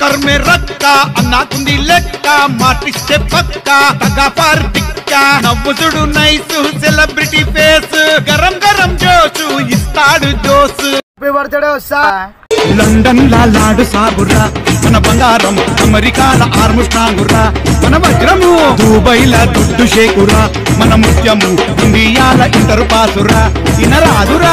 కర్మే రక్క అన్నాకుంది లెక్క మాటిస్తే పక్క తగ్గ పార్టిక్క నవ్వుతుడు నైసు సెలబ్రిటీ ఫేస్ గరం గరం జోసు ఇస్తాడు జోసు. లండన్ లా లాడు సాగురా మన బంగారం అమెరికాల ఆర్ము స్ట్రాంగురా మన వజ్రము దుబాయ్ లా దుడ్డు షేకురా మన ముత్యము ఇండియాల ఇంటర్ పాసురా ఇనరాదురా.